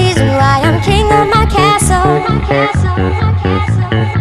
reason why I'm king of my castle. My castle, my castle, my castle.